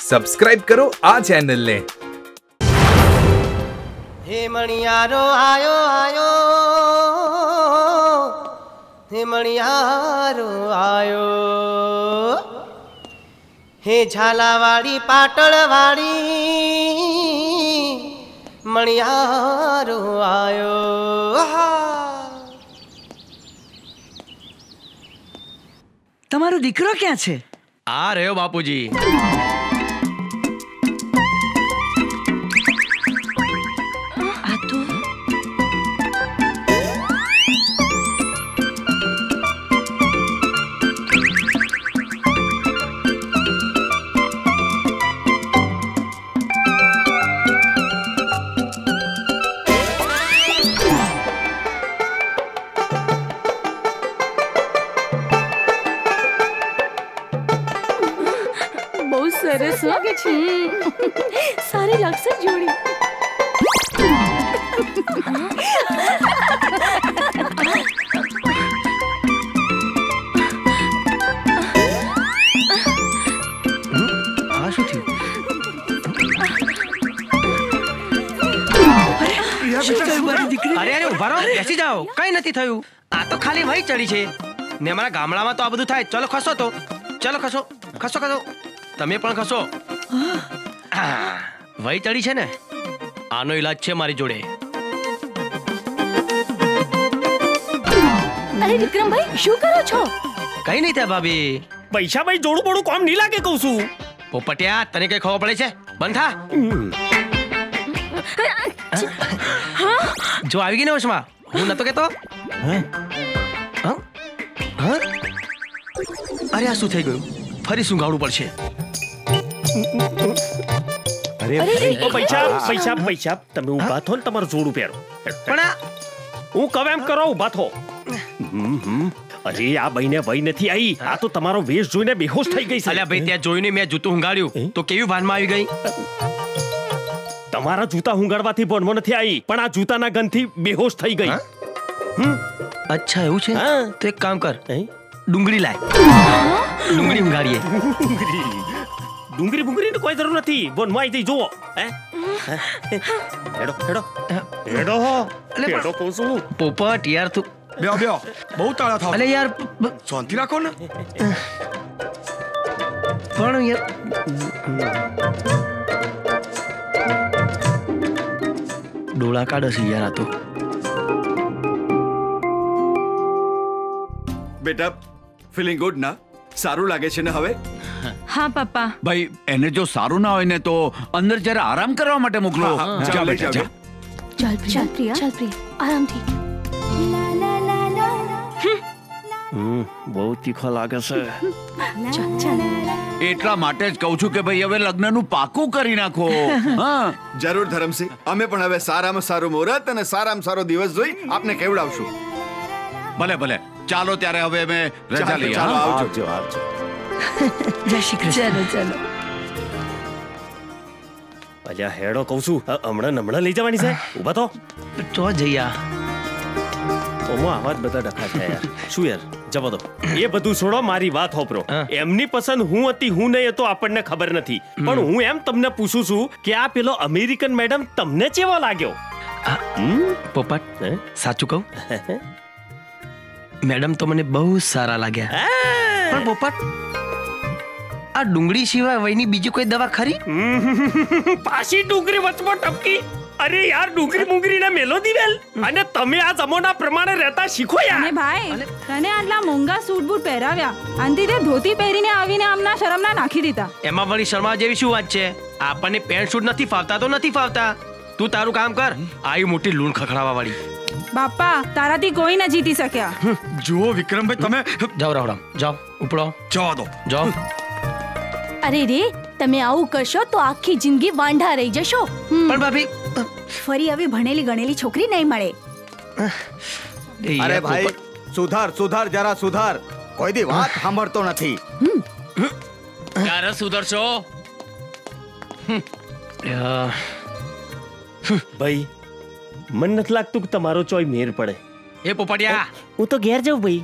Subscribe કરો આ ચેનલને હે મણિયારો આયો આયો. હે મણિયારો આયો. હે ઝાલાવાડી પાટણવાડી. મણિયારો આયો. તમારો દીકરો ક્યાં છે? આ રહ્યો બાપુજી. છે. સારી લાગશે જોડી. અરે અરે ઊભા રહો. બેસી જાઓ. કઈ નથી થયું. આ તો ખાલી વહી ચડી છે. ને અમારા ગામડામાં તો આ બધું થાય. ચલો ખસો તો. ચલો ખસો. ખસો ખસો. તમે પણ ખસો. વહી ચડી છે ને? આનો ઈલાજ છે મારી જોડે. અરે વિક્રમભાઈ શું કરો છો? કઈ નહીં થાય ભાભી. પૈસા ભાઈ જોડું બોડું કોમ નહીં લાગે કહું છું. પોપટિયા તને કઈ ખબર પડે છે? બંધ થા. જો આવી ગઈ ને વશમાં? હું નતો કેતો હા? હા? અરે આ શું થઈ ગયું? ફરી શું ગાવડું પડશે? ઓ પૈસા પૈસા પૈસા. તમે ઊભા થો ને તમારું જોડું પહેરો. પણ આ હું કહું એમ કરો ઊભા થો. અરે આ બહીને ભય નથી આવી આ તો તમારો વેશ જોઈને બેહોશ થઈ ગઈ અલ્યા ભાઈ છે ત્યાં જોઈને મેં જૂતું હુંગાડ્યું. તો કેવી ભાનમાં આવી ગઈ? તમારા જૂતા હુંગાડવાથી ભણવો નથી આવી પણ આ જૂતાના ગંધથી બેહોશ થઈ ગઈ. હા? અચ્છા એવું છે? હા. તો એક કામ કર. ડુંગળી લાય. ડુંગળી હુંગાડીએ. ડુંગળી ડુંગળી કોઈ જરૂર નથી. આવી જઈ જુઓ. હે? હે? હેડો હેડો. હેડો હેડો કહું છું. પોપટ યાર તું બ્યો બ્યો બહુ તાળા થાવ. અલે યાર શાંતિ રાખો ને. પણ યાર ડોળા કાઢે છે યાર આ તો. બેટા ફિલિંગ ગુડ ના? સારું લાગે છે ને હવે? હા પપ્પા. ભાઈ એને જો સારું ના હોય ને તો અંદર જરા આરામ કરવા માટે મોકલો. જાઓ, બેટા. ચાલ. ચાલ પ્રિયા ચાલ પ્રિયા. આરામથી. બહુ તીખો લાગે છે. ચાલ ચાલ. એટલા માટે જ કહું છું કે ભાઈ હવે લગ્નનું પાકું કરી નાખો. હા. જરૂર ધરમસિંહ. અમે પણ હવે સારામાં સારું મુહૂર્ત અને સારામાં સારો દિવસ જોઈ આપને કેવડાવશું. ભલે ભલે. ચાલો ત્યારે હવે અમે રજા લઈએ ચાલો. આવજો આવજો. જય શ્રી કૃષ્ણ ચલો ચલો. અલ્યા હેડો કહું છું. હમણાં હમણાં લઈ જવાની છે? ઊભા તો. તો જઈયા ઓમો આવાજ બધા ડખા છે યાર. શું યાર? જવા દો. એ બધું છોડો મારી વાત હોપરો. એમની પસંદ હું હતી હું નહીં હતો આપણને ખબર નથી. પણ હું એમ તમને પૂછું છું કે આ પેલો અમેરિકન મેડમ તમને કેવો લાગ્યો? પોપટ સાચું કહું? મેડમ તો મને બહુ સારા લાગ્યા. પણ પોપટ આ ડુંગળી સિવાય વયની બીજી કોઈ દવા ખરી? પાછી ડુંગળી વચમાં ટપકી. અરે યાર ડુંગળી મુંગળી ને મેલો દિવેલ. અને તમે આ જમાના પ્રમાણે રહેતા શીખો યાર. અને ભાઈ તને આટલા મોંઘા સૂટ બૂટ પહેરાવ્યા. અંતે તે ધોતી પહેરીને આવીને આમના શરમના નાખી દીધા. એમાં વળી શર્મા જેવી શું વાત છે? આપણને પેન્ટ શૂટ નથી ફાવતા તો નથી ફાવતા. તું તારું કામ કર આવી મોટી લૂણ ખખડાવા વાળી. બાપા તારાથી કોઈ ન જીતી શક્યા. જુઓ વિક્રમભાઈ તમે જાઓ રાવરામ જાઓ ઉપડો. જવા દો. જાઓ. અરે રે તમે આવું કરશો તો આખી જિંદગી વાંઢા રહી જશો. પણ ભાભી ફરી આવી ભણેલી ગણેલી છોકરી નહીં મળે. અરે ભાઈ સુધાર સુધાર જરા સુધાર. કોઈ દી વાત સાંભળતો નથી. ક્યારે સુધરશો? ભાઈ મન નથી લાગતું કે તમારો ચોય મેર પડે. એ પોપડિયા હું તો ઘેર જાઉં ભાઈ.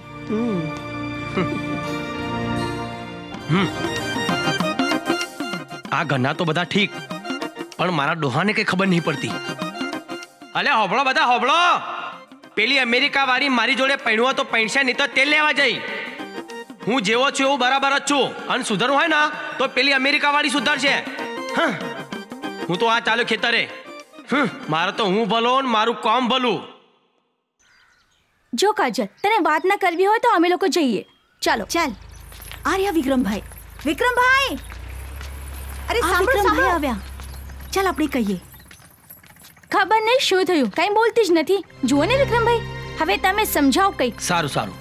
આ ઘરના તો બધા ઠીક. પણ મારા ડોહાને કઈ ખબર નહીં પડતી. અલે હોબળો બધા હોબળો પેલી અમેરિકા વાળી મારી જોડે પૈણવો તો પૈણશે નહીં તો તેલ લેવા જઈ. હું જેવો છું એવું બરાબર જ છું. અને સુધરવું હોય ને તો પેલી અમેરિકા વાળી સુધરશે. હું. તો આ ચાલુ ખેતરે. હં, મારે તો હું ભલો ને મારું કામ ભલું. જો કાજલ તને વાત ના કરવી હોય તો અમે લોકો જઈએ. ચાલો. ચાલ. આર્યા વિક્રમભાઈ. વિક્રમભાઈ! અરે સાંભળ સાંભળ. આવ્યા. ચાલ આપણે કહીએ. ખબર નહીં શું થયું કઈ બોલતી જ નથી. જુઓ ને વિક્રમભાઈ હવે તમે સમજાવો કંઈક. સારું સારું.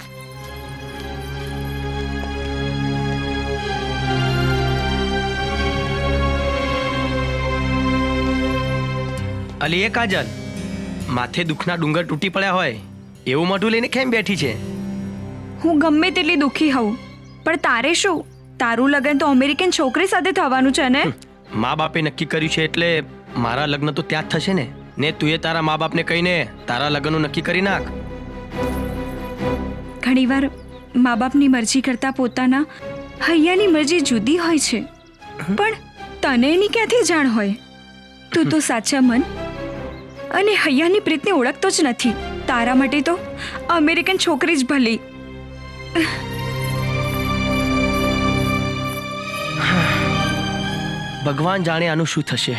અલી એ કાજલ માથે દુઃખના ડુંગર તૂટી પડ્યા હોય એવું મોઢું લઈને કેમ બેઠી છે? હું ગમે તેટલી દુઃખી હોઉં પણ તારે શું? તારું લગ્ન તો અમેરિકન છોકરી સાથે થવાનું છે ને? મા બાપે નક્કી કર્યું છે એટલે મારા લગ્ન તો ત્યાં જ થશે ને. ને તું એ તારા મા બાપને કહીને તારા લગ્નનું નક્કી કરી નાખ. ઘણીવાર મા બાપની મરજી કરતાં પોતાના હૈયાની મરજી જુદી હોય છે. પણ તને એની ક્યાંથી જાણ હોય? તું તો સાચા મન અને હૈયાની પ્રીતને ઓળખતો જ નથી. તારા માટે તો અમેરિકન છોકરી જ ભલી. ભગવાન જાણે આનું શું થશે.